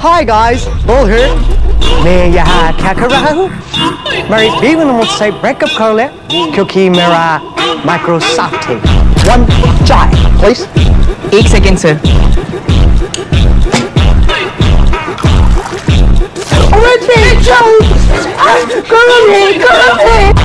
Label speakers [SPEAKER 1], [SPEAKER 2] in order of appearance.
[SPEAKER 1] Hi guys, Bill here. Me ya ha kakarahu. Mary's beaming and say break up cola. Kyoki mira Microsoft tape. One chai, please.
[SPEAKER 2] Eight seconds, sir.
[SPEAKER 1] Oh, me, Joe! Go here, go here!